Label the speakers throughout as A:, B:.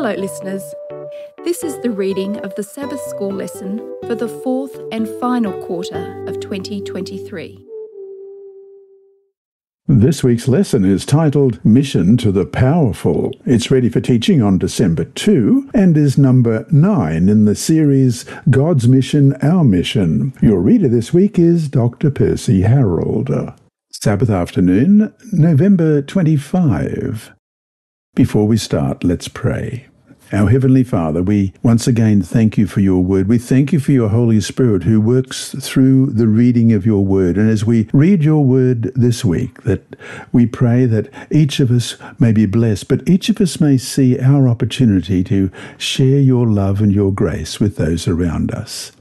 A: Hello, listeners. This is the reading of the Sabbath School lesson for the fourth and final quarter of 2023.
B: This week's lesson is titled Mission to the Powerful. It's ready for teaching on December 2 and is number 9 in the series God's Mission, Our Mission. Your reader this week is Dr. Percy Harrold. Sabbath afternoon, November 25. Before we start, let's pray. Our Heavenly Father, we once again thank you for your word. We thank you for your Holy Spirit who works through the reading of your word. And as we read your word this week, that we pray that each of us may be blessed, but each of us may see our opportunity to share your love and your grace with those around us.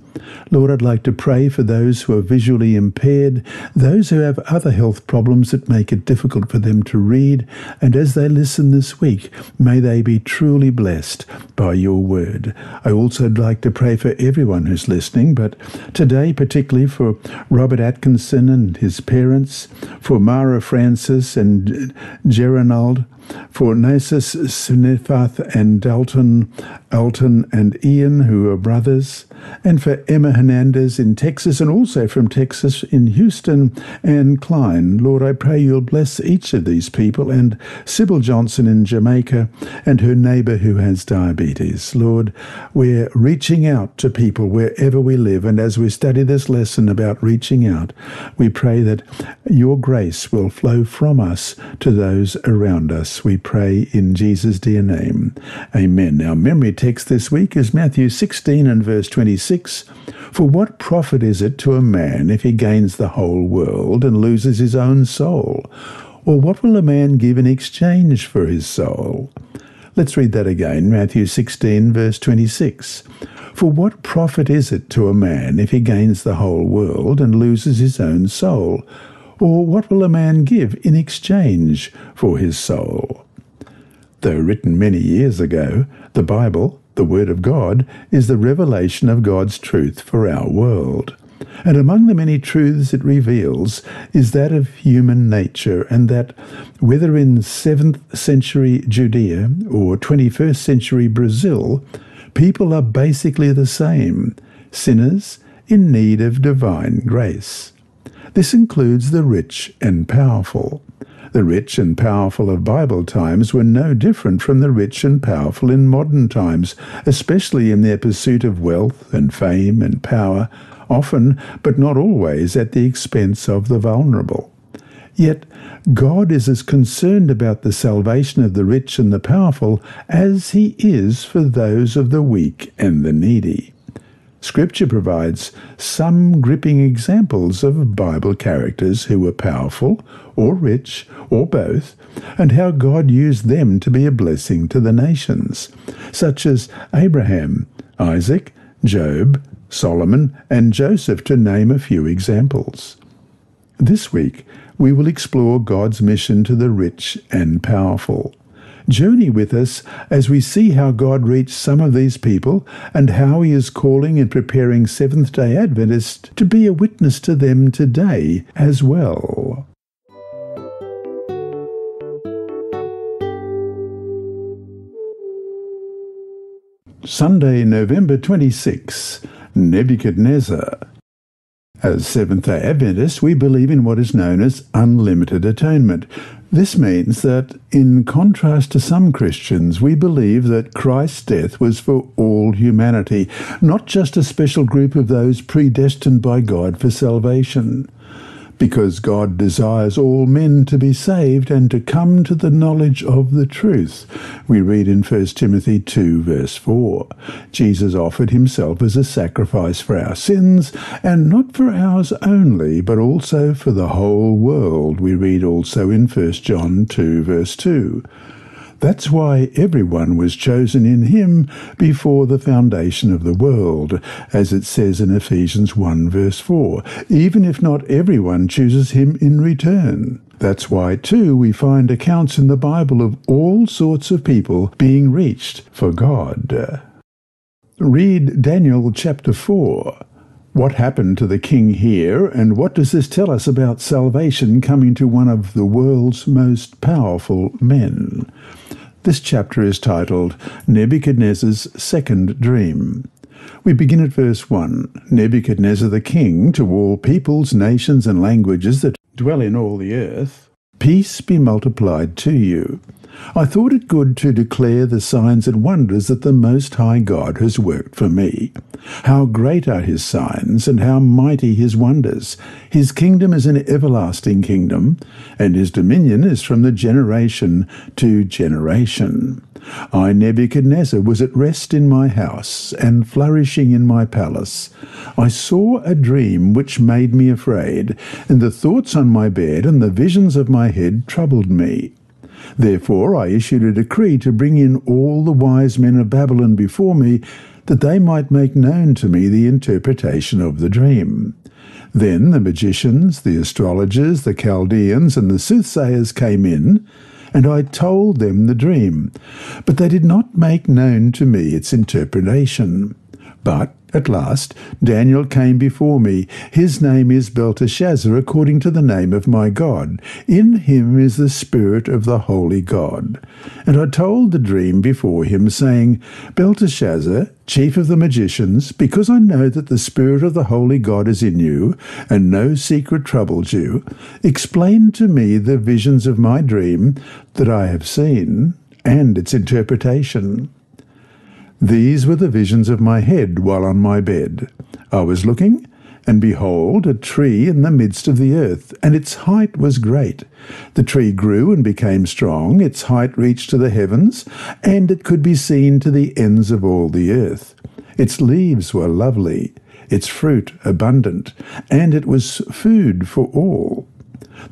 B: Lord, I'd like to pray for those who are visually impaired, those who have other health problems that make it difficult for them to read, and as they listen this week, may they be truly blessed by your word. I also would like to pray for everyone who's listening, but today particularly for Robert Atkinson and his parents, for Mara Francis and Geronald, for Nasus Snifath and Dalton, Alton and Ian, who are brothers, and for Emma Hernandez in Texas, and also from Texas in Houston and Klein. Lord, I pray you'll bless each of these people, and Sybil Johnson in Jamaica, and her neighbor who has diabetes. Lord, we're reaching out to people wherever we live, and as we study this lesson about reaching out, we pray that your grace will flow from us to those around us. We pray in Jesus' dear name. Amen. Our memory text this week is Matthew 16 and verse 26. For what profit is it to a man if he gains the whole world and loses his own soul? Or what will a man give in exchange for his soul? Let's read that again, Matthew 16, verse 26. For what profit is it to a man if he gains the whole world and loses his own soul? Or what will a man give in exchange for his soul? Though written many years ago, the Bible, the Word of God, is the revelation of God's truth for our world. And among the many truths it reveals is that of human nature, and that whether in 7th century Judea or 21st century Brazil, people are basically the same sinners in need of divine grace. This includes the rich and powerful. The rich and powerful of Bible times were no different from the rich and powerful in modern times, especially in their pursuit of wealth and fame and power, often, but not always, at the expense of the vulnerable. Yet, God is as concerned about the salvation of the rich and the powerful as he is for those of the weak and the needy. Scripture provides some gripping examples of Bible characters who were powerful or rich or both, and how God used them to be a blessing to the nations, such as Abraham, Isaac, Job, Solomon, and Joseph, to name a few examples. This week, we will explore God's mission to the rich and powerful. Journey with us as we see how God reached some of these people and how He is calling and preparing Seventh day Adventists to be a witness to them today as well. Sunday, November 26, Nebuchadnezzar. As Seventh day Adventists, we believe in what is known as unlimited atonement, this means that, in contrast to some Christians, we believe that Christ's death was for all humanity, not just a special group of those predestined by God for salvation because God desires all men to be saved and to come to the knowledge of the truth. We read in 1 Timothy 2, verse 4. Jesus offered himself as a sacrifice for our sins, and not for ours only, but also for the whole world. We read also in 1 John 2, verse 2. That's why everyone was chosen in him before the foundation of the world, as it says in Ephesians 1 verse 4, even if not everyone chooses him in return. That's why, too, we find accounts in the Bible of all sorts of people being reached for God. Read Daniel chapter 4. What happened to the king here, and what does this tell us about salvation coming to one of the world's most powerful men? This chapter is titled Nebuchadnezzar's Second Dream. We begin at verse 1. Nebuchadnezzar the king, to all peoples, nations, and languages that dwell in all the earth, peace be multiplied to you. I thought it good to declare the signs and wonders that the Most High God has worked for me. How great are his signs, and how mighty his wonders! His kingdom is an everlasting kingdom, and his dominion is from the generation to generation. I, Nebuchadnezzar, was at rest in my house, and flourishing in my palace. I saw a dream which made me afraid, and the thoughts on my bed and the visions of my head troubled me. Therefore I issued a decree to bring in all the wise men of Babylon before me, that they might make known to me the interpretation of the dream. Then the magicians, the astrologers, the Chaldeans, and the soothsayers came in, and I told them the dream, but they did not make known to me its interpretation. But at last Daniel came before me. His name is Belteshazzar, according to the name of my God. In him is the Spirit of the Holy God. And I told the dream before him, saying, Belteshazzar, chief of the magicians, because I know that the Spirit of the Holy God is in you, and no secret troubles you, explain to me the visions of my dream that I have seen, and its interpretation. These were the visions of my head while on my bed. I was looking, and behold, a tree in the midst of the earth, and its height was great. The tree grew and became strong, its height reached to the heavens, and it could be seen to the ends of all the earth. Its leaves were lovely, its fruit abundant, and it was food for all.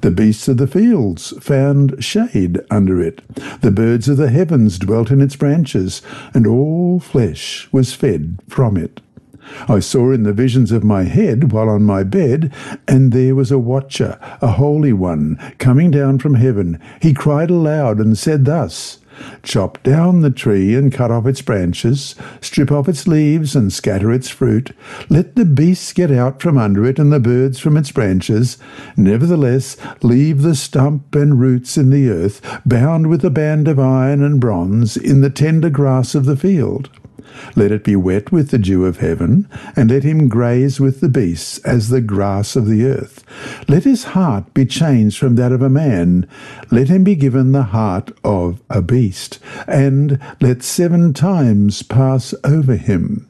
B: The beasts of the fields found shade under it. The birds of the heavens dwelt in its branches, and all flesh was fed from it. I saw in the visions of my head while on my bed, and there was a watcher, a holy one, coming down from heaven. He cried aloud and said thus, Chop down the tree and cut off its branches, strip off its leaves and scatter its fruit. Let the beasts get out from under it and the birds from its branches. Nevertheless, leave the stump and roots in the earth, bound with a band of iron and bronze, in the tender grass of the field. Let it be wet with the dew of heaven, and let him graze with the beasts as the grass of the earth. Let his heart be changed from that of a man. Let him be given the heart of a beast, and let seven times pass over him.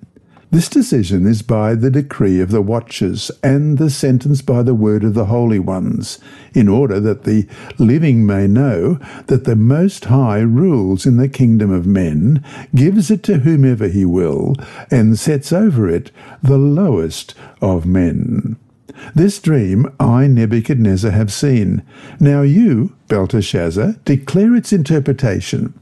B: This decision is by the decree of the watchers, and the sentence by the word of the holy ones, in order that the living may know that the Most High rules in the kingdom of men, gives it to whomever he will, and sets over it the lowest of men. This dream I, Nebuchadnezzar, have seen. Now you, Belteshazzar, declare its interpretation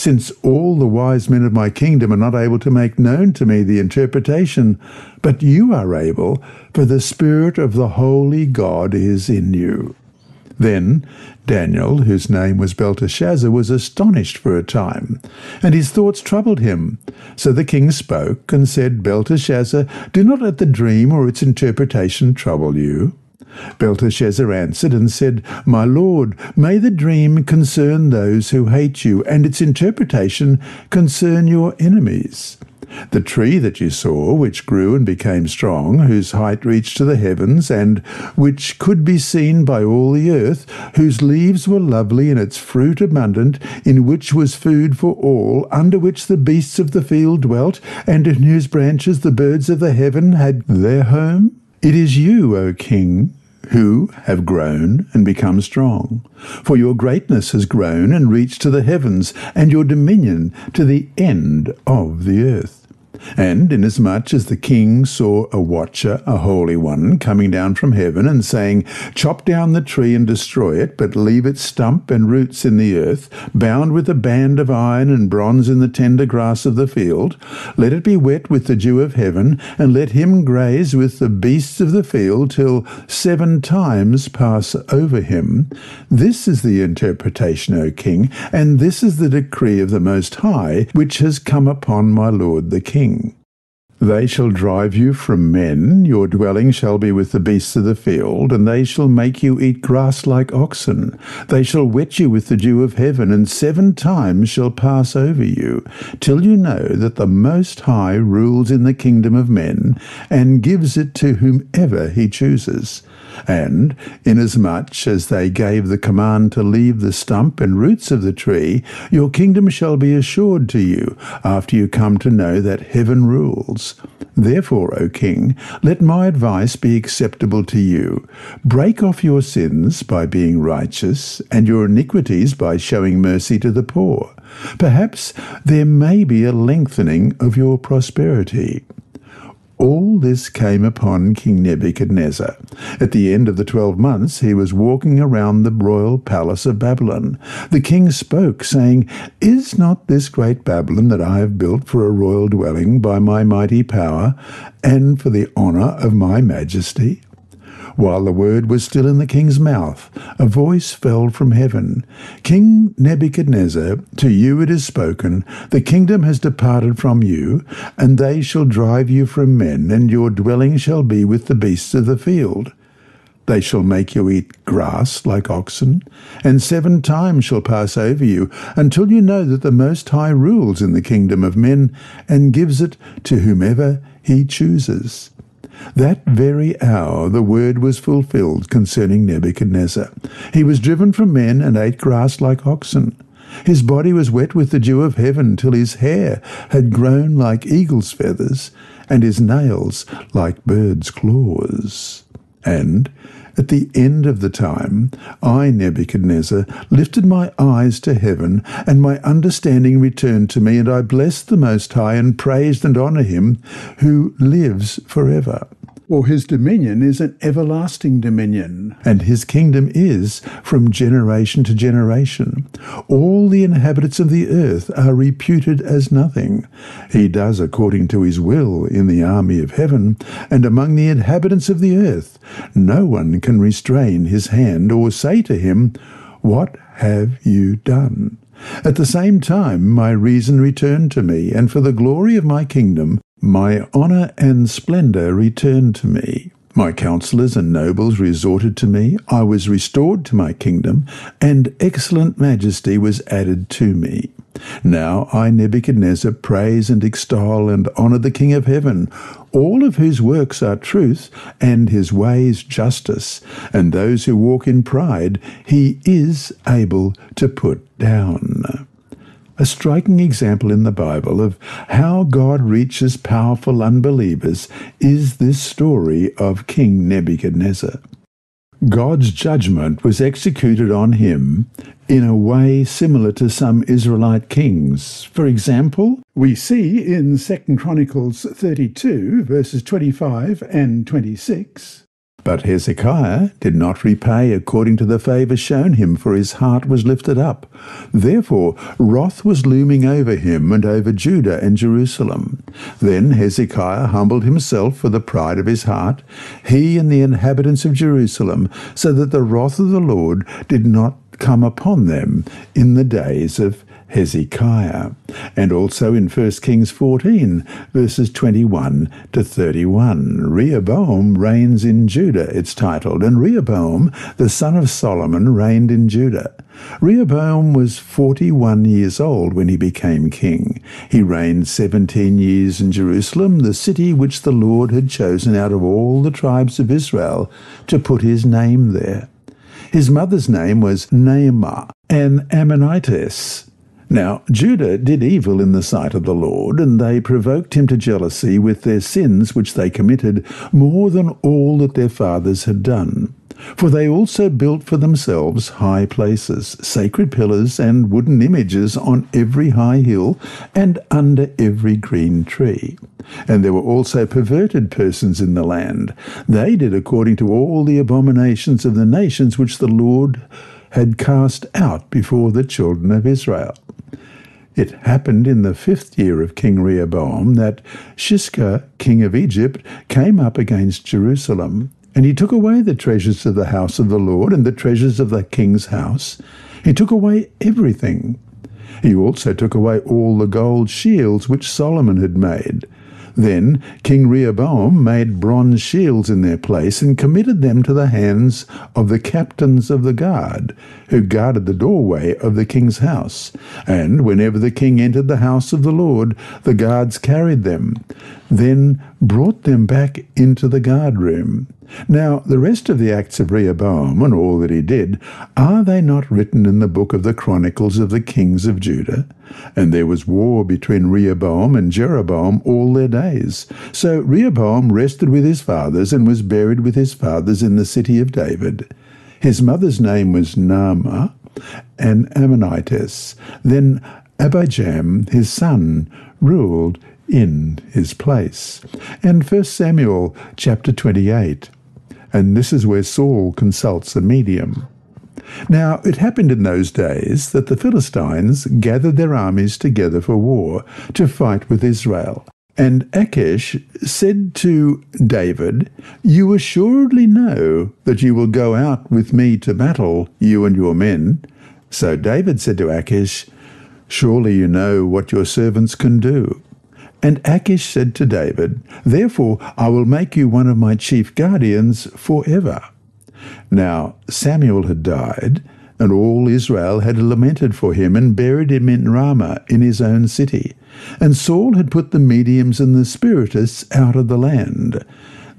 B: since all the wise men of my kingdom are not able to make known to me the interpretation, but you are able, for the Spirit of the Holy God is in you. Then Daniel, whose name was Belteshazzar, was astonished for a time, and his thoughts troubled him. So the king spoke and said, Belteshazzar, do not let the dream or its interpretation trouble you. Belteshazzar answered and said, My lord, may the dream concern those who hate you, and its interpretation concern your enemies. The tree that you saw, which grew and became strong, whose height reached to the heavens, and which could be seen by all the earth, whose leaves were lovely and its fruit abundant, in which was food for all, under which the beasts of the field dwelt, and in whose branches the birds of the heaven had their home? It is you, O king, who have grown and become strong. For your greatness has grown and reached to the heavens, and your dominion to the end of the earth. And inasmuch as the king saw a watcher, a holy one, coming down from heaven and saying, Chop down the tree and destroy it, but leave its stump and roots in the earth, bound with a band of iron and bronze in the tender grass of the field, let it be wet with the dew of heaven, and let him graze with the beasts of the field till seven times pass over him. This is the interpretation, O king, and this is the decree of the Most High, which has come upon my lord the king. They shall drive you from men, your dwelling shall be with the beasts of the field, and they shall make you eat grass like oxen. They shall wet you with the dew of heaven, and seven times shall pass over you, till you know that the Most High rules in the kingdom of men, and gives it to whomever he chooses. And inasmuch as they gave the command to leave the stump and roots of the tree, your kingdom shall be assured to you, after you come to know that heaven rules. Therefore, O king, let my advice be acceptable to you. Break off your sins by being righteous, and your iniquities by showing mercy to the poor. Perhaps there may be a lengthening of your prosperity. All this came upon King Nebuchadnezzar. At the end of the twelve months he was walking around the royal palace of Babylon. The king spoke, saying, Is not this great Babylon that I have built for a royal dwelling by my mighty power, and for the honour of my majesty? While the word was still in the king's mouth, a voice fell from heaven King Nebuchadnezzar, to you it is spoken, the kingdom has departed from you, and they shall drive you from men, and your dwelling shall be with the beasts of the field. They shall make you eat grass like oxen, and seven times shall pass over you, until you know that the Most High rules in the kingdom of men, and gives it to whomever he chooses. That very hour the word was fulfilled concerning Nebuchadnezzar. He was driven from men and ate grass like oxen. His body was wet with the dew of heaven till his hair had grown like eagle's feathers, and his nails like birds' claws. And at the end of the time, I, Nebuchadnezzar, lifted my eyes to heaven, and my understanding returned to me, and I blessed the Most High, and praised and honoured him who lives forever. For his dominion is an everlasting dominion, and his kingdom is from generation to generation. All the inhabitants of the earth are reputed as nothing. He does according to his will in the army of heaven, and among the inhabitants of the earth. No one can restrain his hand or say to him, What have you done? At the same time, my reason returned to me, and for the glory of my kingdom, my honour and splendour returned to me. My counsellors and nobles resorted to me. I was restored to my kingdom, and excellent majesty was added to me. Now I, Nebuchadnezzar, praise and extol and honour the King of heaven, all of whose works are truth, and his ways justice, and those who walk in pride he is able to put down a striking example in the Bible of how God reaches powerful unbelievers is this story of King Nebuchadnezzar. God's judgment was executed on him in a way similar to some Israelite kings. For example, we see in 2 Chronicles 32, verses 25 and 26, but Hezekiah did not repay according to the favour shown him, for his heart was lifted up. Therefore wrath was looming over him and over Judah and Jerusalem. Then Hezekiah humbled himself for the pride of his heart, he and the inhabitants of Jerusalem, so that the wrath of the Lord did not come upon them in the days of Hezekiah, and also in 1 Kings 14, verses 21 to 31. Rehoboam reigns in Judah, it's titled, and Rehoboam, the son of Solomon, reigned in Judah. Rehoboam was 41 years old when he became king. He reigned 17 years in Jerusalem, the city which the Lord had chosen out of all the tribes of Israel to put his name there. His mother's name was Naamah, an Ammonitess. Now, Judah did evil in the sight of the Lord, and they provoked him to jealousy with their sins which they committed more than all that their fathers had done. For they also built for themselves high places, sacred pillars, and wooden images on every high hill and under every green tree. And there were also perverted persons in the land. They did according to all the abominations of the nations which the Lord had cast out before the children of Israel. It happened in the fifth year of King Rehoboam that Shishak, king of Egypt, came up against Jerusalem, and he took away the treasures of the house of the Lord and the treasures of the king's house. He took away everything. He also took away all the gold shields which Solomon had made. Then King Rehoboam made bronze shields in their place and committed them to the hands of the captains of the guard, who guarded the doorway of the king's house. And whenever the king entered the house of the Lord, the guards carried them, then brought them back into the guard room. Now, the rest of the acts of Rehoboam and all that he did, are they not written in the book of the Chronicles of the kings of Judah? And there was war between Rehoboam and Jeroboam all their days. So Rehoboam rested with his fathers and was buried with his fathers in the city of David. His mother's name was Naamah, an Ammonitess. Then Abijam, his son, ruled in his place. And 1 Samuel chapter 28 and this is where Saul consults a medium. Now, it happened in those days that the Philistines gathered their armies together for war to fight with Israel. And Achish said to David, You assuredly know that you will go out with me to battle, you and your men. So David said to Achish, Surely you know what your servants can do. And Achish said to David, Therefore I will make you one of my chief guardians forever. Now Samuel had died, and all Israel had lamented for him and buried him in Ramah in his own city. And Saul had put the mediums and the spiritists out of the land.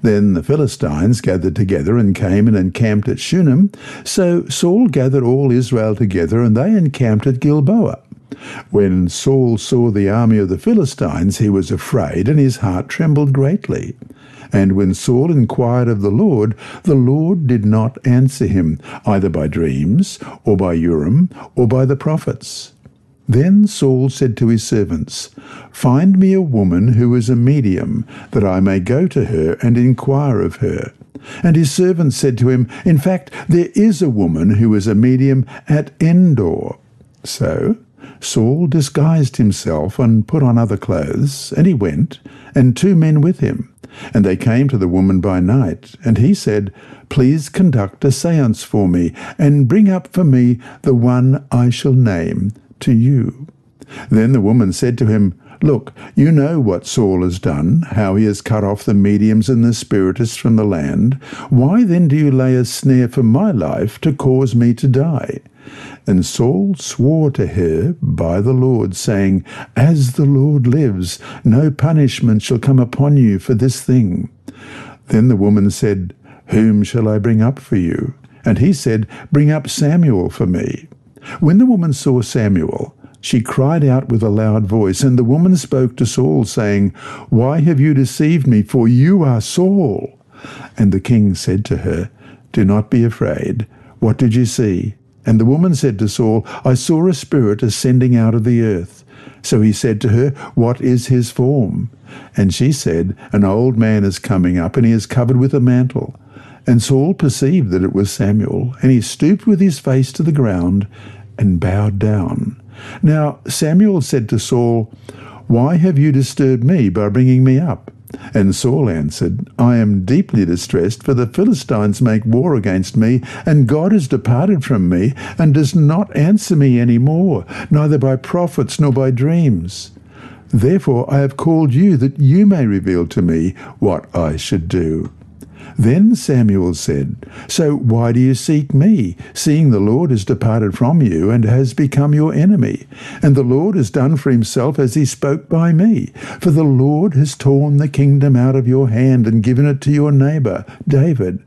B: Then the Philistines gathered together and came and encamped at Shunem. So Saul gathered all Israel together, and they encamped at Gilboa. When Saul saw the army of the Philistines, he was afraid, and his heart trembled greatly. And when Saul inquired of the Lord, the Lord did not answer him, either by dreams, or by Urim, or by the prophets. Then Saul said to his servants, Find me a woman who is a medium, that I may go to her and inquire of her. And his servants said to him, In fact, there is a woman who is a medium at Endor. So Saul disguised himself and put on other clothes, and he went, and two men with him. And they came to the woman by night, and he said, Please conduct a seance for me, and bring up for me the one I shall name to you. Then the woman said to him, Look, you know what Saul has done, how he has cut off the mediums and the spiritists from the land. Why then do you lay a snare for my life to cause me to die? And Saul swore to her by the Lord, saying, As the Lord lives, no punishment shall come upon you for this thing. Then the woman said, Whom shall I bring up for you? And he said, Bring up Samuel for me. When the woman saw Samuel, she cried out with a loud voice, and the woman spoke to Saul, saying, Why have you deceived me? For you are Saul. And the king said to her, Do not be afraid. What did you see? And the woman said to Saul, I saw a spirit ascending out of the earth. So he said to her, What is his form? And she said, An old man is coming up, and he is covered with a mantle. And Saul perceived that it was Samuel, and he stooped with his face to the ground and bowed down. Now Samuel said to Saul, Why have you disturbed me by bringing me up? And Saul answered, I am deeply distressed, for the Philistines make war against me, and God has departed from me, and does not answer me any more, neither by prophets nor by dreams. Therefore I have called you, that you may reveal to me what I should do. Then Samuel said, So why do you seek me, seeing the Lord has departed from you and has become your enemy? And the Lord has done for himself as he spoke by me. For the Lord has torn the kingdom out of your hand and given it to your neighbor, David.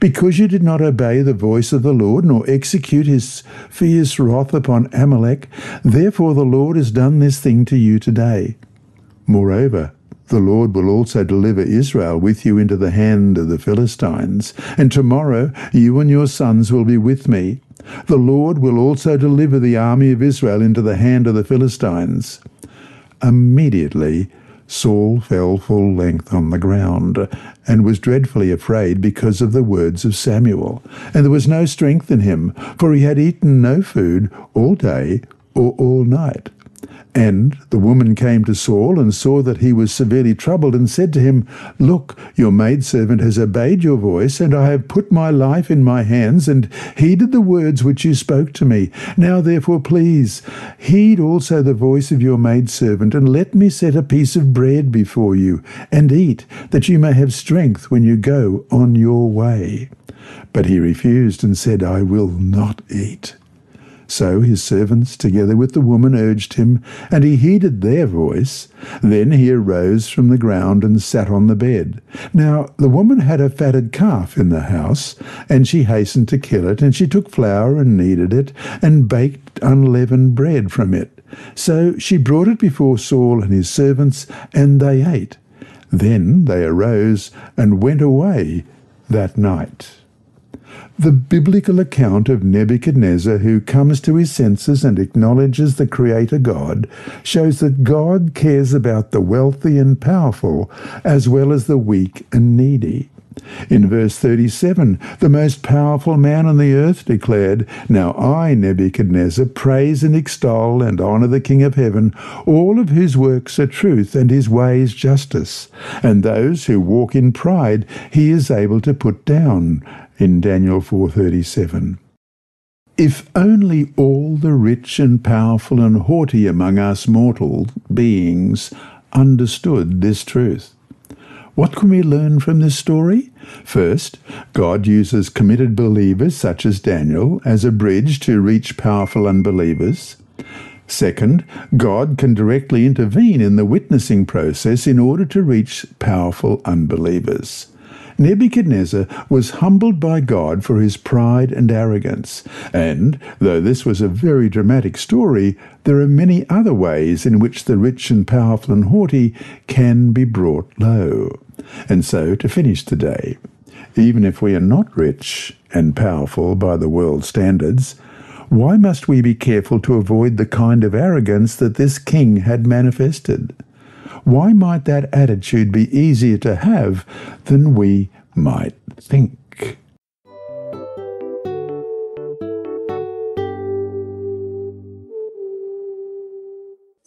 B: Because you did not obey the voice of the Lord, nor execute his fierce wrath upon Amalek, therefore the Lord has done this thing to you today. Moreover, the Lord will also deliver Israel with you into the hand of the Philistines, and tomorrow you and your sons will be with me. The Lord will also deliver the army of Israel into the hand of the Philistines. Immediately Saul fell full length on the ground, and was dreadfully afraid because of the words of Samuel. And there was no strength in him, for he had eaten no food all day or all night. And the woman came to Saul and saw that he was severely troubled and said to him, Look, your maidservant has obeyed your voice, and I have put my life in my hands and heeded the words which you spoke to me. Now therefore, please, heed also the voice of your maidservant, and let me set a piece of bread before you, and eat, that you may have strength when you go on your way. But he refused and said, I will not eat. So his servants, together with the woman, urged him, and he heeded their voice. Then he arose from the ground and sat on the bed. Now the woman had a fatted calf in the house, and she hastened to kill it, and she took flour and kneaded it, and baked unleavened bread from it. So she brought it before Saul and his servants, and they ate. Then they arose and went away that night. The biblical account of Nebuchadnezzar, who comes to his senses and acknowledges the Creator God, shows that God cares about the wealthy and powerful, as well as the weak and needy. In verse 37, the most powerful man on the earth declared, Now I, Nebuchadnezzar, praise and extol and honour the King of heaven, all of whose works are truth and his ways justice. And those who walk in pride he is able to put down in Daniel 4:37. If only all the rich and powerful and haughty among us mortal beings understood this truth. What can we learn from this story? First, God uses committed believers such as Daniel as a bridge to reach powerful unbelievers. Second, God can directly intervene in the witnessing process in order to reach powerful unbelievers. Nebuchadnezzar was humbled by God for his pride and arrogance, and, though this was a very dramatic story, there are many other ways in which the rich and powerful and haughty can be brought low. And so, to finish today, even if we are not rich and powerful by the world's standards, why must we be careful to avoid the kind of arrogance that this king had manifested? Why might that attitude be easier to have than we might think?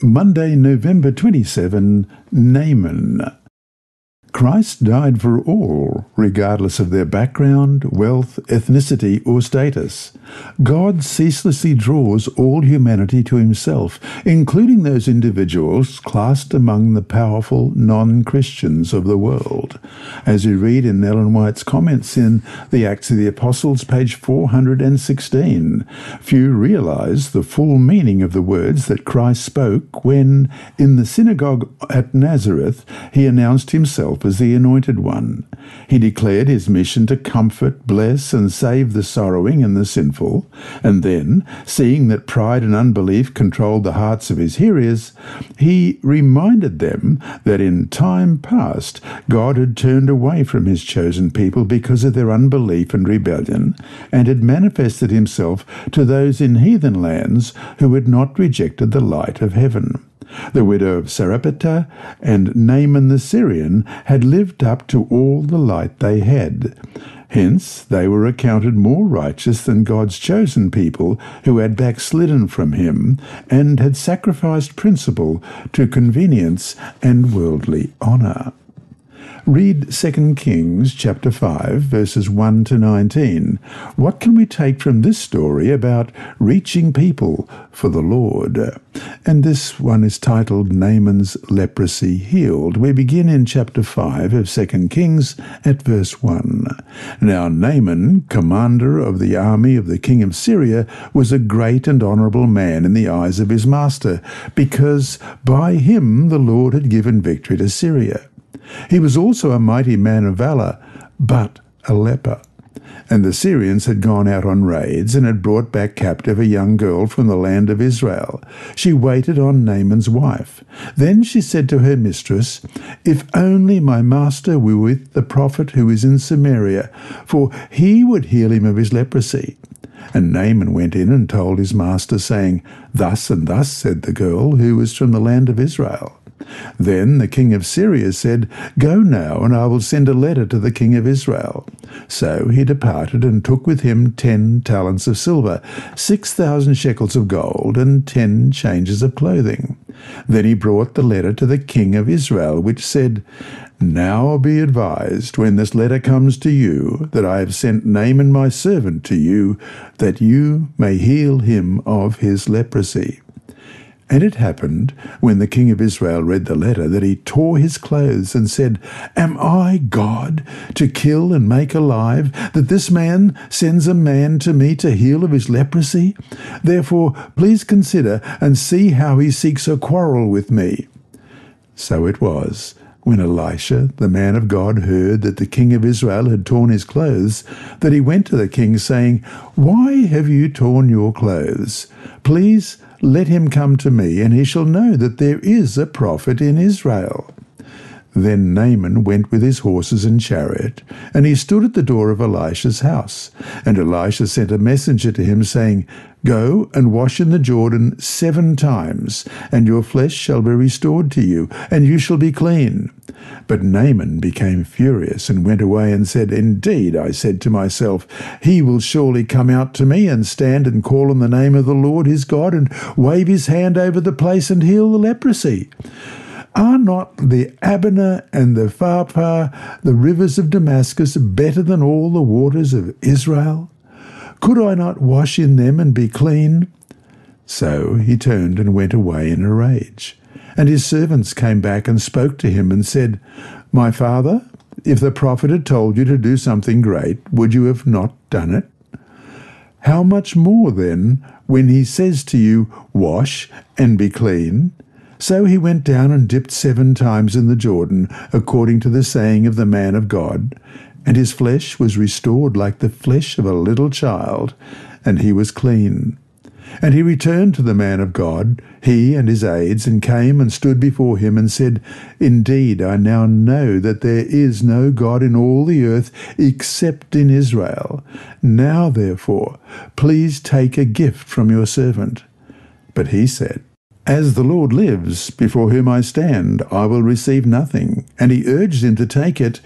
B: Monday, November 27, Naaman. Christ died for all, regardless of their background, wealth, ethnicity, or status. God ceaselessly draws all humanity to himself, including those individuals classed among the powerful non-Christians of the world. As you read in Ellen White's comments in the Acts of the Apostles, page 416, few realize the full meaning of the words that Christ spoke when, in the synagogue at Nazareth, he announced himself himself as the Anointed One. He declared his mission to comfort, bless, and save the sorrowing and the sinful, and then, seeing that pride and unbelief controlled the hearts of his hearers, he reminded them that in time past God had turned away from his chosen people because of their unbelief and rebellion, and had manifested himself to those in heathen lands who had not rejected the light of heaven. The widow of Sarepta and Naaman the Syrian had lived up to all the light they had. Hence, they were accounted more righteous than God's chosen people who had backslidden from him and had sacrificed principle to convenience and worldly honour. Read 2 Kings chapter 5 verses 1 to 19. What can we take from this story about reaching people for the Lord? And this one is titled Naaman's leprosy healed. We begin in chapter 5 of 2 Kings at verse 1. Now Naaman, commander of the army of the king of Syria, was a great and honourable man in the eyes of his master, because by him the Lord had given victory to Syria. He was also a mighty man of valour, but a leper. And the Syrians had gone out on raids and had brought back captive a young girl from the land of Israel. She waited on Naaman's wife. Then she said to her mistress, If only my master were with the prophet who is in Samaria, for he would heal him of his leprosy. And Naaman went in and told his master, saying, Thus and thus said the girl who was from the land of Israel. Then the king of Syria said, Go now, and I will send a letter to the king of Israel. So he departed and took with him ten talents of silver, six thousand shekels of gold, and ten changes of clothing. Then he brought the letter to the king of Israel, which said, Now be advised, when this letter comes to you, that I have sent Naaman my servant to you, that you may heal him of his leprosy. And it happened, when the king of Israel read the letter, that he tore his clothes and said, Am I God to kill and make alive, that this man sends a man to me to heal of his leprosy? Therefore, please consider and see how he seeks a quarrel with me. So it was, when Elisha, the man of God, heard that the king of Israel had torn his clothes, that he went to the king, saying, Why have you torn your clothes? Please let him come to me, and he shall know that there is a prophet in Israel. Then Naaman went with his horses and chariot, and he stood at the door of Elisha's house. And Elisha sent a messenger to him, saying, Go and wash in the Jordan seven times, and your flesh shall be restored to you, and you shall be clean. But Naaman became furious and went away and said, Indeed, I said to myself, He will surely come out to me and stand and call on the name of the Lord his God and wave his hand over the place and heal the leprosy. Are not the Abana and the Pharpar, the rivers of Damascus, better than all the waters of Israel? Could I not wash in them and be clean? So he turned and went away in a rage. And his servants came back and spoke to him and said, My father, if the prophet had told you to do something great, would you have not done it? How much more then, when he says to you, Wash and be clean? So he went down and dipped seven times in the Jordan, according to the saying of the man of God. And his flesh was restored like the flesh of a little child, and he was clean. And he returned to the man of God, he and his aides, and came and stood before him and said, Indeed, I now know that there is no God in all the earth except in Israel. Now, therefore, please take a gift from your servant. But he said, as the Lord lives, before whom I stand, I will receive nothing. And he urged him to take it,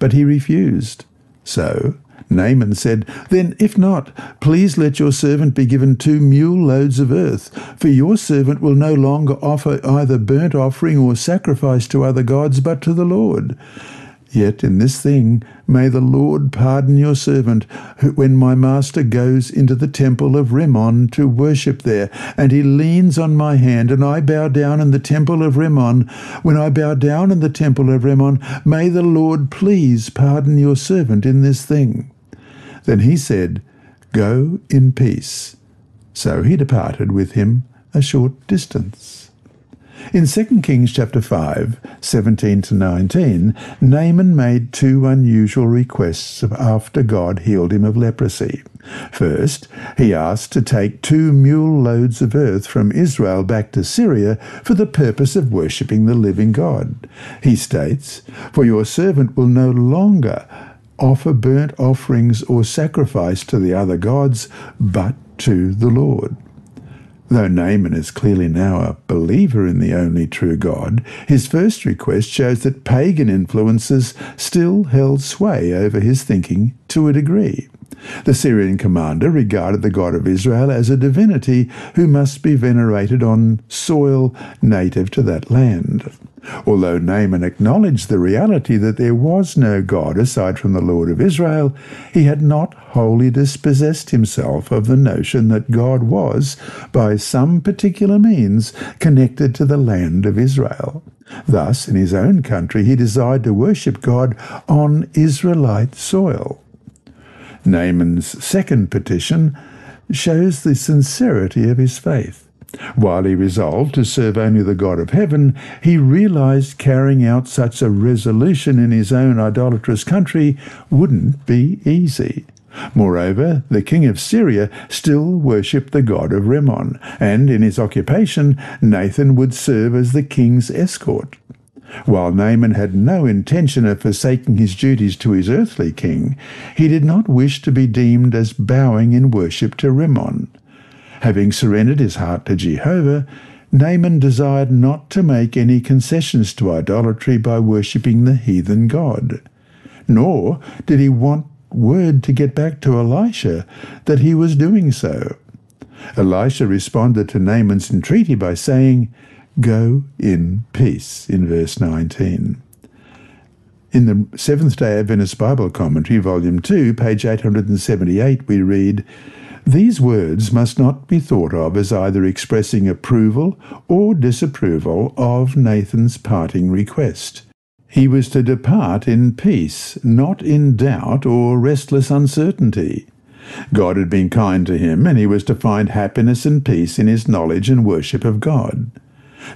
B: but he refused. So Naaman said, Then, if not, please let your servant be given two mule loads of earth, for your servant will no longer offer either burnt offering or sacrifice to other gods, but to the Lord. Yet in this thing may the Lord pardon your servant, who, when my master goes into the temple of Rimmon to worship there, and he leans on my hand, and I bow down in the temple of Rimmon. When I bow down in the temple of Rimmon, may the Lord please pardon your servant in this thing. Then he said, Go in peace. So he departed with him a short distance. In 2 Kings chapter 5, 17 to 19, Naaman made two unusual requests after God healed him of leprosy. First, he asked to take two mule loads of earth from Israel back to Syria for the purpose of worshipping the living God. He states, For your servant will no longer offer burnt offerings or sacrifice to the other gods, but to the Lord. Though Naaman is clearly now a believer in the only true God, his first request shows that pagan influences still held sway over his thinking to a degree. The Syrian commander regarded the God of Israel as a divinity who must be venerated on soil native to that land. Although Naaman acknowledged the reality that there was no God aside from the Lord of Israel, he had not wholly dispossessed himself of the notion that God was, by some particular means, connected to the land of Israel. Thus, in his own country, he desired to worship God on Israelite soil. Naaman's second petition shows the sincerity of his faith. While he resolved to serve only the God of heaven, he realized carrying out such a resolution in his own idolatrous country wouldn't be easy. Moreover, the king of Syria still worshipped the god of Rimmon, and in his occupation Naaman would serve as the king's escort. While Naaman had no intention of forsaking his duties to his earthly king, he did not wish to be deemed as bowing in worship to Rimmon. Having surrendered his heart to Jehovah, Naaman desired not to make any concessions to idolatry by worshipping the heathen god. Nor did he want word to get back to Elisha that he was doing so. Elisha responded to Naaman's entreaty by saying, Go in peace, in verse 19. In the Seventh day Adventist Bible Commentary, Volume 2, page 878, we read, These words must not be thought of as either expressing approval or disapproval of Naaman's parting request. He was to depart in peace, not in doubt or restless uncertainty. God had been kind to him, and he was to find happiness and peace in his knowledge and worship of God.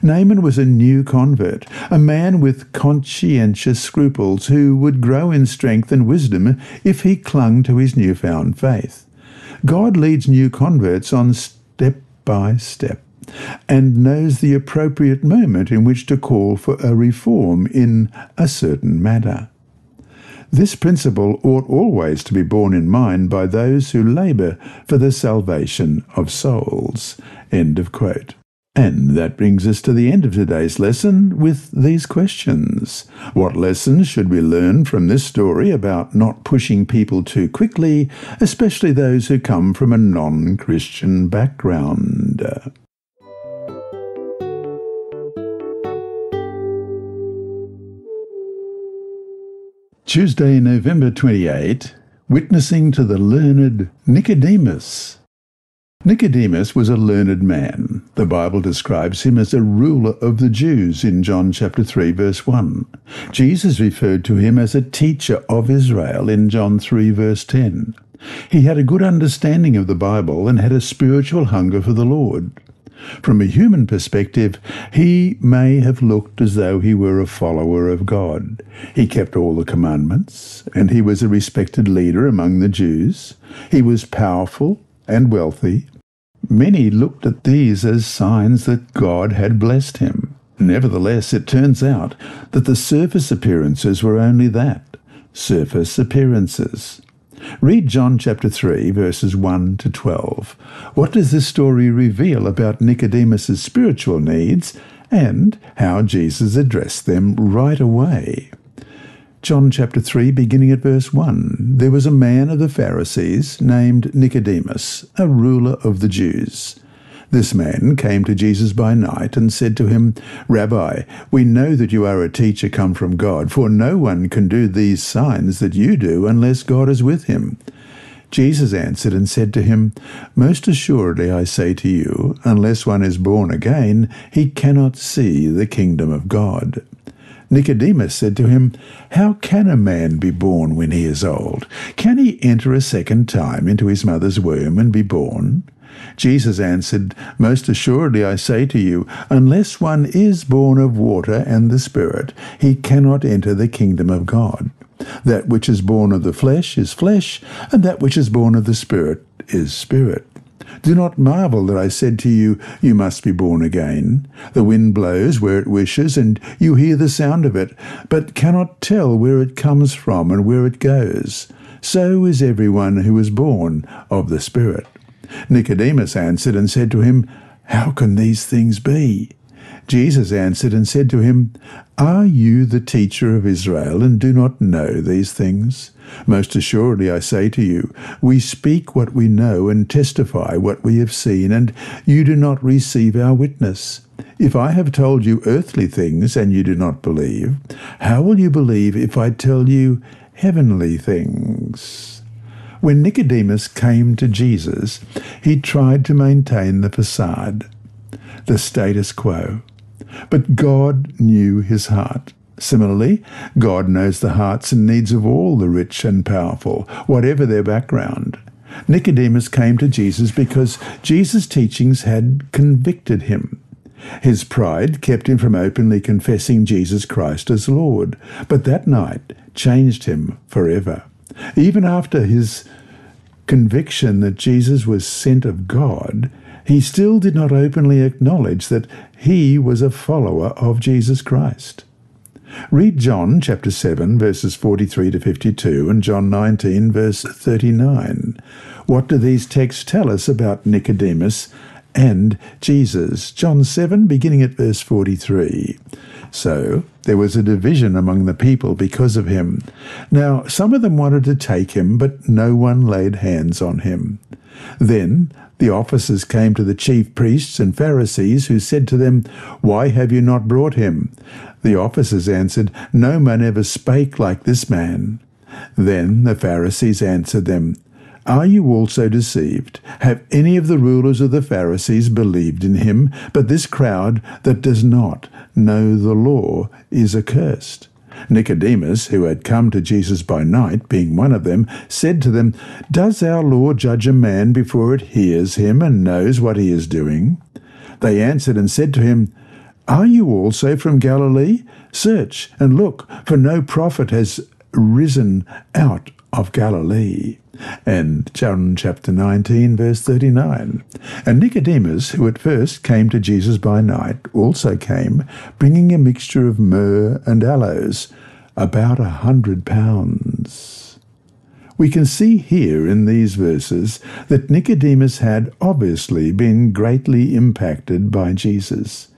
B: Naaman was a new convert, a man with conscientious scruples who would grow in strength and wisdom if he clung to his newfound faith. God leads new converts on step by step and knows the appropriate moment in which to call for a reform in a certain matter. This principle ought always to be borne in mind by those who labour for the salvation of souls. End of quote. And that brings us to the end of today's lesson with these questions. What lessons should we learn from this story about not pushing people too quickly, especially those who come from a non Christian background? Tuesday, November 28, witnessing to the learned Nicodemus. Nicodemus was a learned man. The Bible describes him as a ruler of the Jews in John chapter 3 verse 1. Jesus referred to him as a teacher of Israel in John 3 verse 10. He had a good understanding of the Bible and had a spiritual hunger for the Lord. From a human perspective, he may have looked as though he were a follower of God. He kept all the commandments, and he was a respected leader among the Jews. He was powerful and wealthy, Many looked at these as signs that God had blessed him. Nevertheless, it turns out that the surface appearances were only that surface appearances. Read John chapter 3, verses 1 to 12. What does this story reveal about Nicodemus's spiritual needs and how Jesus addressed them right away? John chapter 3, beginning at verse 1. There was a man of the Pharisees named Nicodemus, a ruler of the Jews. This man came to Jesus by night and said to him, Rabbi, we know that you are a teacher come from God, for no one can do these signs that you do unless God is with him. Jesus answered and said to him, Most assuredly I say to you, unless one is born again, he cannot see the kingdom of God. Nicodemus said to him, How can a man be born when he is old? Can he enter a second time into his mother's womb and be born? Jesus answered, Most assuredly I say to you, unless one is born of water and the Spirit, he cannot enter the kingdom of God. That which is born of the flesh is flesh, and that which is born of the Spirit is spirit. Do not marvel that I said to you, You must be born again. The wind blows where it wishes, and you hear the sound of it, but cannot tell where it comes from and where it goes. So is everyone who is born of the Spirit. Nicodemus answered and said to him, How can these things be? Jesus answered and said to him, Are you the teacher of Israel, and do not know these things? Most assuredly I say to you, we speak what we know and testify what we have seen, and you do not receive our witness. If I have told you earthly things and you do not believe, how will you believe if I tell you heavenly things? When Nicodemus came to Jesus, he tried to maintain the facade, the status quo. But God knew his heart. Similarly, God knows the hearts and needs of all the rich and powerful, whatever their background. Nicodemus came to Jesus because Jesus' teachings had convicted him. His pride kept him from openly confessing Jesus Christ as Lord, but that night changed him forever. Even after his conviction that Jesus was sent of God, he still did not openly acknowledge that he was a follower of Jesus Christ. Read John chapter 7 verses 43 to 52 and John 19 verse 39. What do these texts tell us about Nicodemus and Jesus? John 7 beginning at verse 43. So there was a division among the people because of him. Now some of them wanted to take him, but no one laid hands on him. Then The officers came to the chief priests and Pharisees, who said to them, Why have you not brought him? The officers answered, No man ever spake like this man. Then the Pharisees answered them, Are you also deceived? Have any of the rulers of the Pharisees believed in him? But this crowd that does not know the law is accursed. Nicodemus, who had come to Jesus by night, being one of them, said to them, Does our law judge a man before it hears him and knows what he is doing? They answered and said to him, Are you also from Galilee? Search and look, for no prophet has risen out of Galilee. And John chapter 19, verse 39. And Nicodemus, who at first came to Jesus by night, also came, bringing a mixture of myrrh and aloes, about a hundred pounds. We can see here in these verses that Nicodemus had obviously been greatly impacted by Jesus.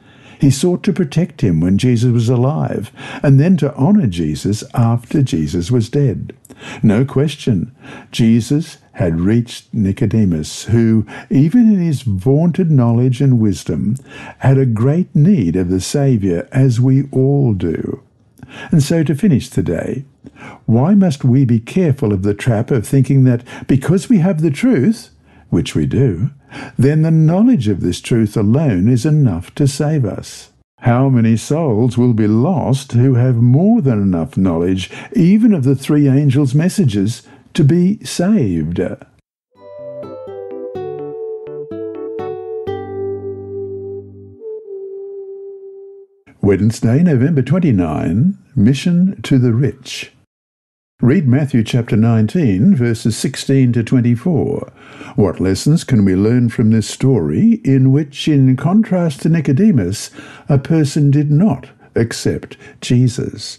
B: He sought to protect him when Jesus was alive, and then to honor Jesus after Jesus was dead. No question, Jesus had reached Nicodemus, who, even in his vaunted knowledge and wisdom, had a great need of the Saviour, as we all do. And so to finish today, why must we be careful of the trap of thinking that because we have the truth, which we do, then the knowledge of this truth alone is enough to save us. How many souls will be lost who have more than enough knowledge, even of the three angels' messages, to be saved? Wednesday, November 29, Mission to the Rich. Read Matthew chapter 19, verses 16 to 24. What lessons can we learn from this story in which, in contrast to Nicodemus, a person did not accept Jesus?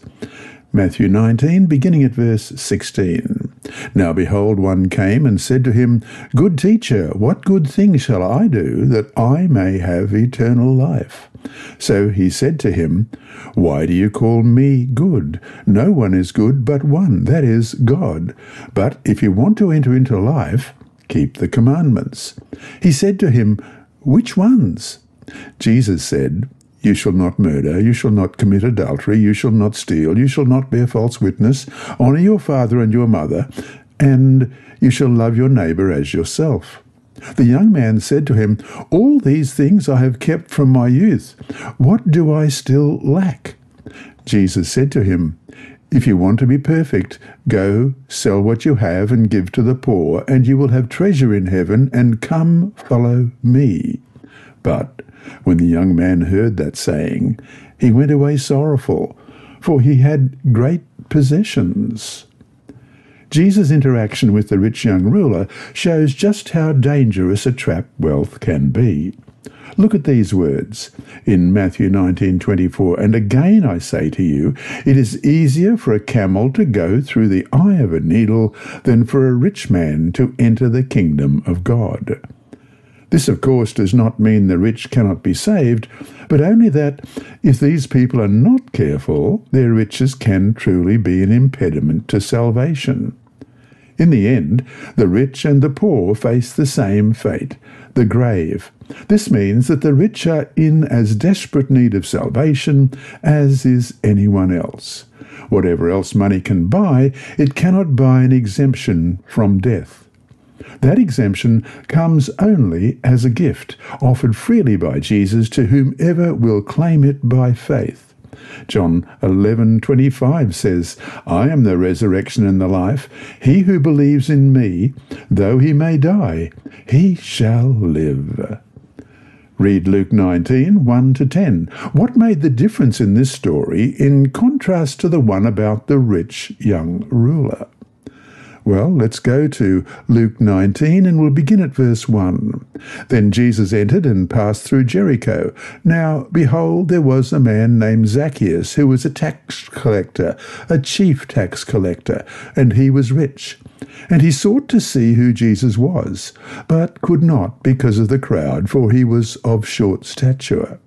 B: Matthew 19, beginning at verse 16. Now behold, one came and said to him, Good teacher, what good thing shall I do that I may have eternal life? So he said to him, Why do you call me good? No one is good but one, that is, God. But if you want to enter into life, keep the commandments. He said to him, Which ones? Jesus said, you shall not murder, you shall not commit adultery, you shall not steal, you shall not bear false witness, honour your father and your mother, and you shall love your neighbour as yourself. The young man said to him, All these things I have kept from my youth. What do I still lack? Jesus said to him, If you want to be perfect, go, sell what you have and give to the poor, and you will have treasure in heaven, and come follow me. But when the young man heard that saying, he went away sorrowful, for he had great possessions. Jesus' interaction with the rich young ruler shows just how dangerous a trap wealth can be. Look at these words in Matthew 19:24, and again I say to you, it is easier for a camel to go through the eye of a needle than for a rich man to enter the kingdom of God. This, of course, does not mean the rich cannot be saved, but only that if these people are not careful, their riches can truly be an impediment to salvation. In the end, the rich and the poor face the same fate, the grave. This means that the rich are in as desperate need of salvation as is anyone else. Whatever else money can buy, it cannot buy an exemption from death. That exemption comes only as a gift, offered freely by Jesus to whomever will claim it by faith. John 11:25 says, "I am the resurrection and the life. He who believes in me, though he may die, he shall live." Read Luke 19, 1 to 10. What made the difference in this story in contrast to the one about the rich young ruler? Well, let's go to Luke 19 and we'll begin at verse 1. Then Jesus entered and passed through Jericho. Now, behold, there was a man named Zacchaeus who was a tax collector, a chief tax collector, and he was rich. And he sought to see who Jesus was, but could not because of the crowd, for he was of short stature.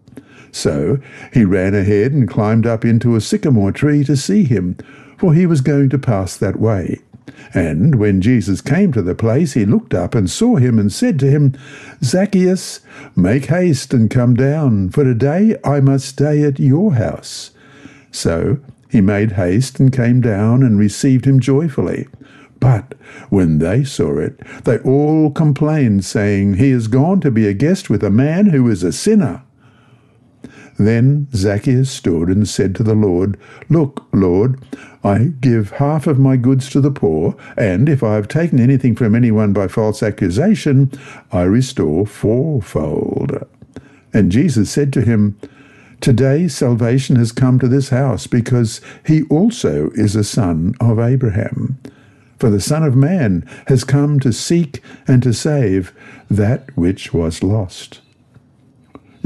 B: So he ran ahead and climbed up into a sycamore tree to see him, for he was going to pass that way. And when Jesus came to the place, he looked up and saw him and said to him, Zacchaeus, make haste and come down, for today I must stay at your house. So he made haste and came down and received him joyfully. But when they saw it, they all complained, saying, He is gone to be a guest with a man who is a sinner. Then Zacchaeus stood and said to the Lord, Look, Lord, I give half of my goods to the poor, and if I have taken anything from anyone by false accusation, I restore fourfold. And Jesus said to him, Today salvation has come to this house, because he also is a son of Abraham. For the Son of Man has come to seek and to save that which was lost.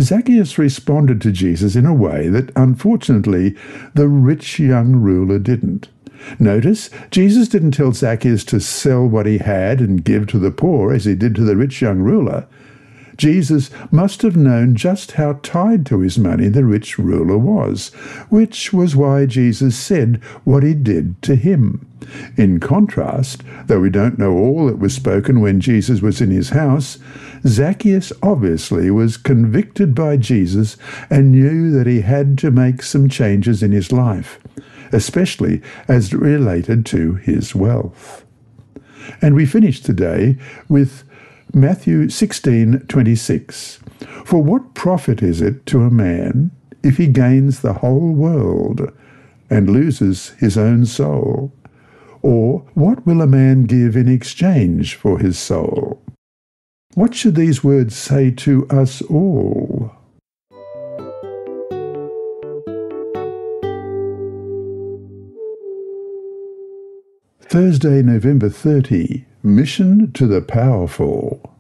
B: Zacchaeus responded to Jesus in a way that, unfortunately, the rich young ruler didn't. Notice, Jesus didn't tell Zacchaeus to sell what he had and give to the poor as he did to the rich young ruler. Jesus must have known just how tied to his money the rich ruler was, which was why Jesus said what he did to him. In contrast, though we don't know all that was spoken when Jesus was in his house, Zacchaeus obviously was convicted by Jesus and knew that he had to make some changes in his life, especially as related to his wealth. And we finish today with Matthew 16:26 For what profit is it to a man if he gains the whole world and loses his own soul? Or what will a man give in exchange for his soul? What should these words say to us all? Thursday, November 30. Mission to the Powerful.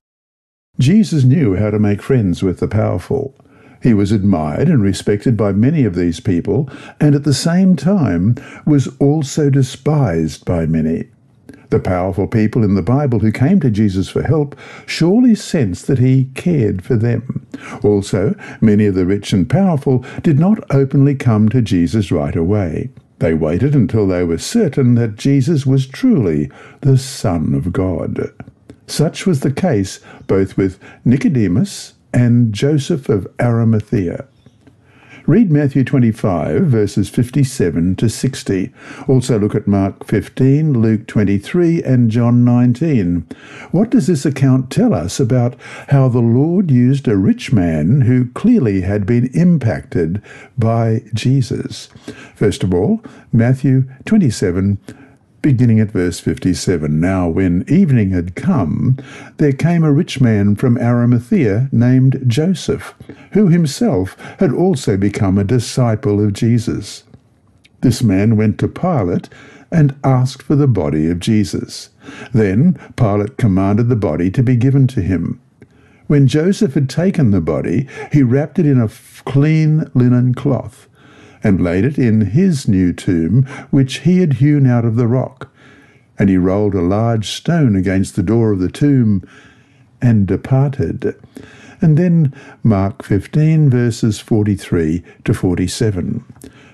B: Jesus knew how to make friends with the powerful. He was admired and respected by many of these people, and at the same time was also despised by many. The powerful people in the Bible who came to Jesus for help surely sensed that he cared for them. Also, many of the rich and powerful did not openly come to Jesus right away. They waited until they were certain that Jesus was truly the Son of God. Such was the case both with Nicodemus and Joseph of Arimathea. Read Matthew 25, verses 57 to 60. Also look at Mark 15, Luke 23, and John 19. What does this account tell us about how the Lord used a rich man who clearly had been impacted by Jesus? First of all, Matthew 27, beginning at verse 57. Now, when evening had come, there came a rich man from Arimathea named Joseph, who himself had also become a disciple of Jesus. This man went to Pilate and asked for the body of Jesus. Then Pilate commanded the body to be given to him. When Joseph had taken the body, he wrapped it in a clean linen cloth and laid it in his new tomb, which he had hewn out of the rock. And he rolled a large stone against the door of the tomb and departed. And then Mark 15, verses 43 to 47.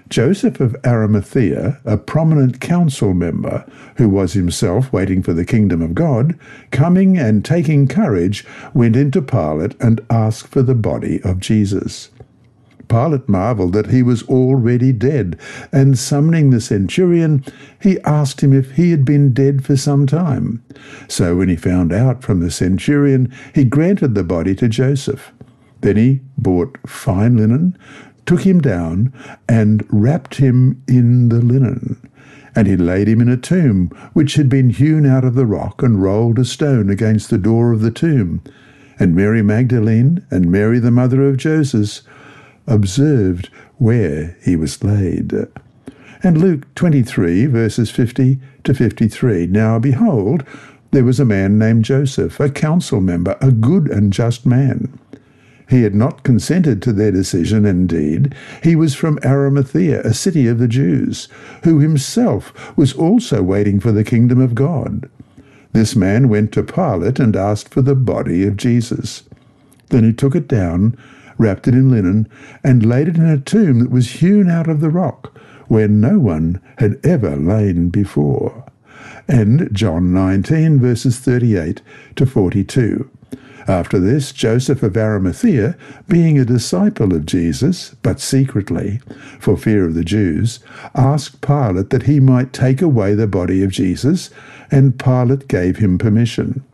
B: Joseph of Arimathea, a prominent council member who was himself waiting for the kingdom of God, coming and taking courage, went into Pilate and asked for the body of Jesus. Pilate marveled that he was already dead, and summoning the centurion, he asked him if he had been dead for some time. So when he found out from the centurion, he granted the body to Joseph. Then he bought fine linen, took him down, and wrapped him in the linen. And he laid him in a tomb, which had been hewn out of the rock, and rolled a stone against the door of the tomb. And Mary Magdalene and Mary the mother of Joseph observed where he was laid. And Luke 23, verses 50 to 53. Now behold, there was a man named Joseph, a council member, a good and just man. He had not consented to their decision, indeed. He was from Arimathea, a city of the Jews, who himself was also waiting for the kingdom of God. This man went to Pilate and asked for the body of Jesus. Then he took it down wrapped it in linen, and laid it in a tomb that was hewn out of the rock, where no one had ever lain before. and John 19, verses 38 to 42. After this, Joseph of Arimathea, being a disciple of Jesus, but secretly, for fear of the Jews, asked Pilate that he might take away the body of Jesus, and Pilate gave him permission.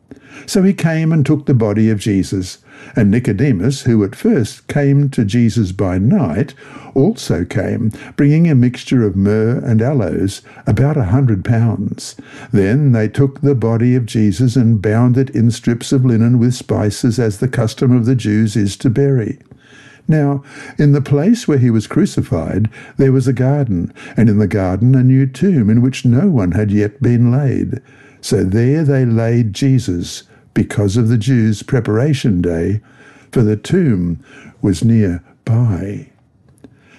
B: So he came and took the body of Jesus. And Nicodemus, who at first came to Jesus by night, also came, bringing a mixture of myrrh and aloes, about a hundred pounds. Then they took the body of Jesus and bound it in strips of linen with spices, as the custom of the Jews is to bury. Now, in the place where he was crucified, there was a garden, and in the garden a new tomb in which no one had yet been laid. So there they laid Jesus because of the Jews' preparation day, for the tomb was near by.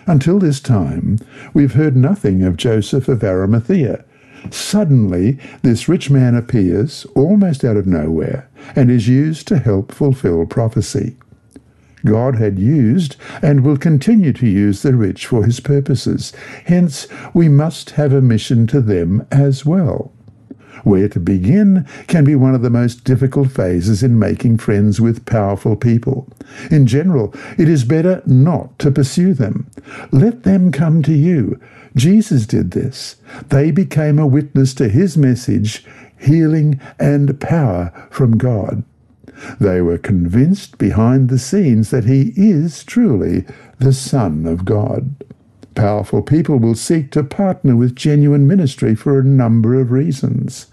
B: Until this time, we've heard nothing of Joseph of Arimathea. Suddenly, this rich man appears, almost out of nowhere, and is used to help fulfill prophecy. God had used and will continue to use the rich for his purposes. Hence, we must have a mission to them as well. Where to begin can be one of the most difficult phases in making friends with powerful people. In general, it is better not to pursue them. Let them come to you. Jesus did this. They became a witness to his message, healing and power from God. They were convinced behind the scenes that he is truly the Son of God. Powerful people will seek to partner with genuine ministry for a number of reasons.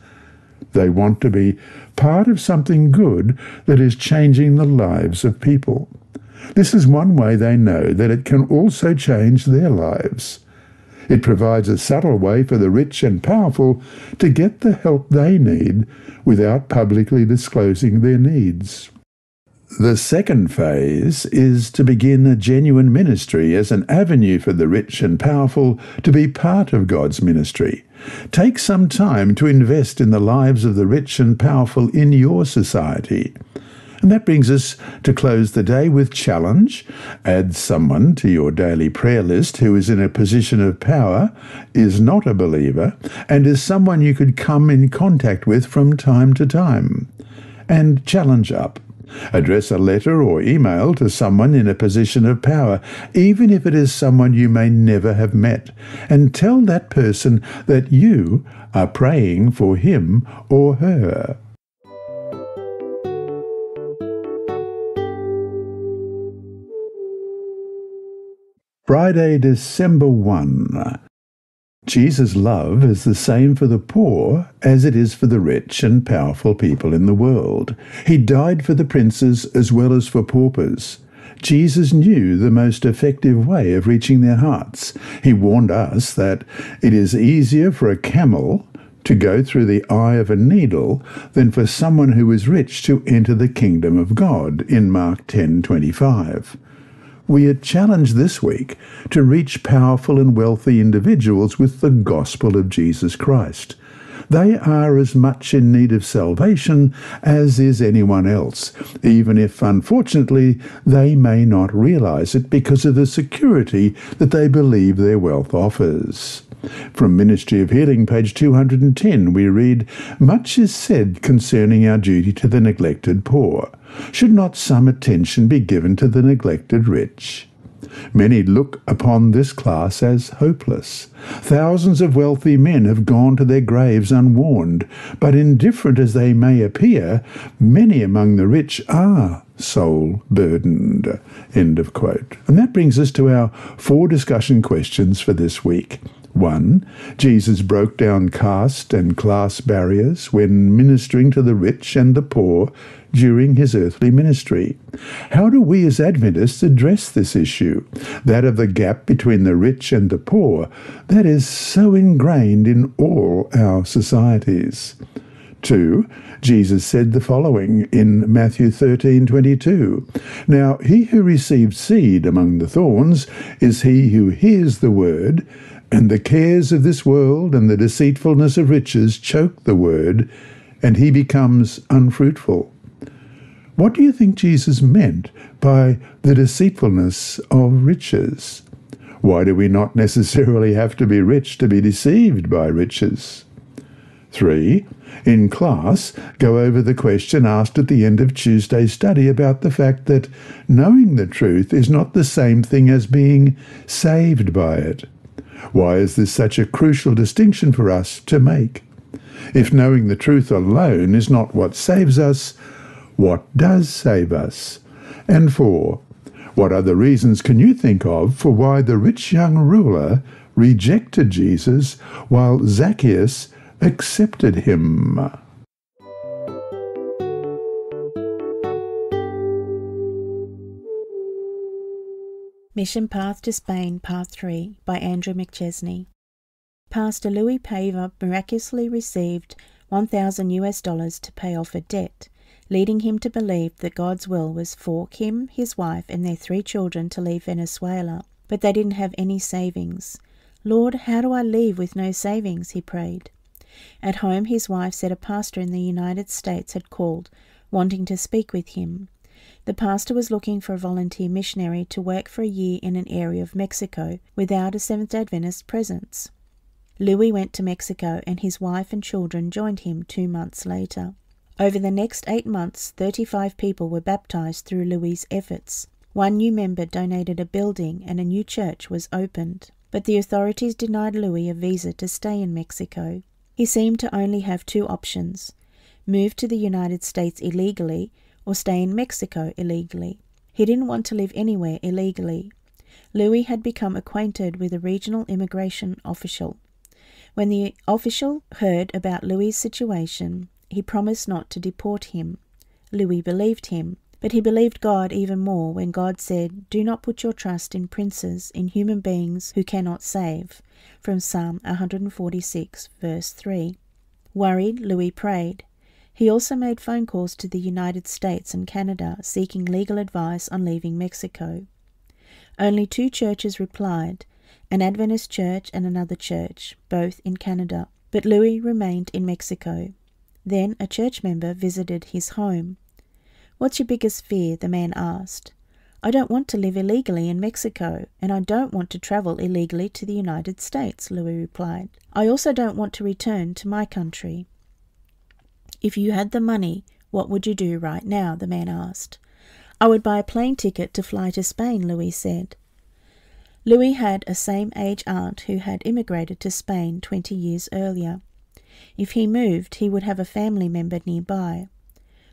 B: They want to be part of something good that is changing the lives of people. This is one way they know that it can also change their lives. It provides a subtle way for the rich and powerful to get the help they need without publicly disclosing their needs. The second phase is to begin a genuine ministry as an avenue for the rich and powerful to be part of God's ministry. Take some time to invest in the lives of the rich and powerful in your society. And that brings us to close the day with challenge. Add someone to your daily prayer list who is in a position of power, is not a believer, and is someone you could come in contact with from time to time. And challenge up. Address a letter or email to someone in a position of power, even if it is someone you may never have met, and tell that person that you are praying for him or her. Friday, December 1. Jesus' love is the same for the poor as it is for the rich and powerful people in the world. He died for the princes as well as for paupers. Jesus knew the most effective way of reaching their hearts. He warned us that it is easier for a camel to go through the eye of a needle than for someone who is rich to enter the kingdom of God in Mark 10:25 we are challenged this week to reach powerful and wealthy individuals with the gospel of Jesus Christ. They are as much in need of salvation as is anyone else, even if unfortunately they may not realize it because of the security that they believe their wealth offers. From Ministry of Healing, page 210, we read Much is said concerning our duty to the neglected poor. Should not some attention be given to the neglected rich? Many look upon this class as hopeless. Thousands of wealthy men have gone to their graves unwarned, but indifferent as they may appear, many among the rich are soul burdened. End of quote. And that brings us to our four discussion questions for this week. 1. Jesus broke down caste and class barriers when ministering to the rich and the poor during his earthly ministry. How do we as Adventists address this issue, that of the gap between the rich and the poor, that is so ingrained in all our societies? 2. Jesus said the following in Matthew 13:22. Now he who receives seed among the thorns is he who hears the word, and the cares of this world and the deceitfulness of riches choke the word, and he becomes unfruitful. What do you think Jesus meant by the deceitfulness of riches? Why do we not necessarily have to be rich to be deceived by riches? 3. In class, go over the question asked at the end of Tuesday's study about the fact that knowing the truth is not the same thing as being saved by it. Why is this such a crucial distinction for us to make? If knowing the truth alone is not what saves us, what does save us? And 4. What other reasons can you think of for why the rich young ruler rejected Jesus while Zacchaeus accepted him?
C: Mission Path to Spain, Part 3 by Andrew McChesney. Pastor Louis Paver miraculously received 1,000 US dollars to pay off a debt leading him to believe that God's will was for him, his wife, and their three children to leave Venezuela. But they didn't have any savings. Lord, how do I leave with no savings? he prayed. At home, his wife said a pastor in the United States had called, wanting to speak with him. The pastor was looking for a volunteer missionary to work for a year in an area of Mexico without a Seventh day Adventist presence. Louis went to Mexico, and his wife and children joined him two months later. Over the next eight months, 35 people were baptized through Louis' efforts. One new member donated a building and a new church was opened. But the authorities denied Louis a visa to stay in Mexico. He seemed to only have two options move to the United States illegally or stay in Mexico illegally. He didn't want to live anywhere illegally. Louis had become acquainted with a regional immigration official. When the official heard about Louis' situation, he promised not to deport him. Louis believed him, but he believed God even more when God said, Do not put your trust in princes, in human beings who cannot save. From Psalm 146, verse 3. Worried, Louis prayed. He also made phone calls to the United States and Canada seeking legal advice on leaving Mexico. Only two churches replied an Adventist church and another church, both in Canada. But Louis remained in Mexico. Then a church member visited his home. What's your biggest fear? the man asked. I don't want to live illegally in Mexico, and I don't want to travel illegally to the United States, Louis replied. I also don't want to return to my country. If you had the money, what would you do right now? the man asked. I would buy a plane ticket to fly to Spain, Louis said. Louis had a same age aunt who had immigrated to Spain twenty years earlier. If he moved, he would have a family member nearby.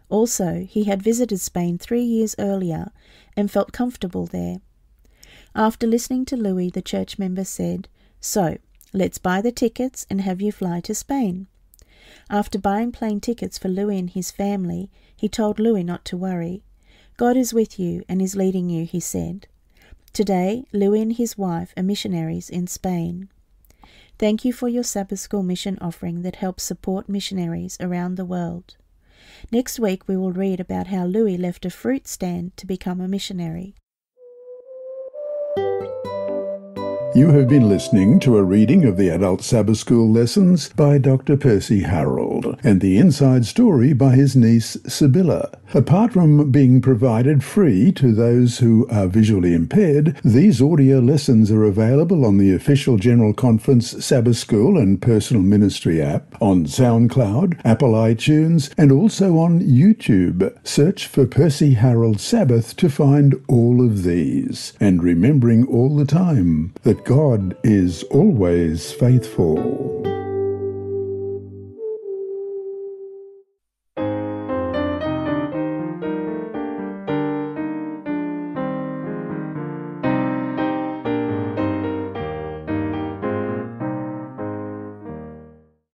C: Also, he had visited Spain three years earlier and felt comfortable there. After listening to Louis, the church member said, So, let's buy the tickets and have you fly to Spain. After buying plane tickets for Louis and his family, he told Louis not to worry. God is with you and is leading you, he said. Today, Louis and his wife are missionaries in Spain. Thank you for your Sabbath School mission offering that helps support missionaries around the world. Next week, we will read about how Louis left a fruit stand to become a missionary.
B: You have been listening to a reading of the Adult Sabbath School lessons by Dr. Percy Harrold and the inside story by his niece Sybilla. Apart from being provided free to those who are visually impaired, these audio lessons are available on the official General Conference Sabbath School and Personal Ministry app, on SoundCloud, Apple iTunes, and also on YouTube. Search for Percy Harrold Sabbath to find all of these. And remembering all the time that God is always faithful.